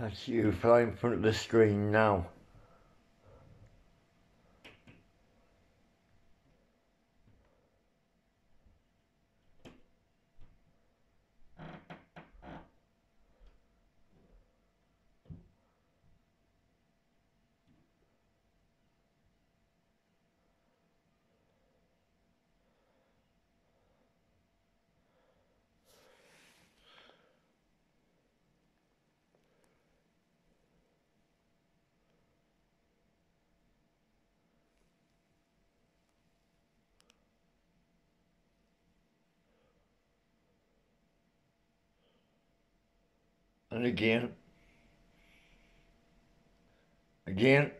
That's you flying in front of the screen now. And again. Again.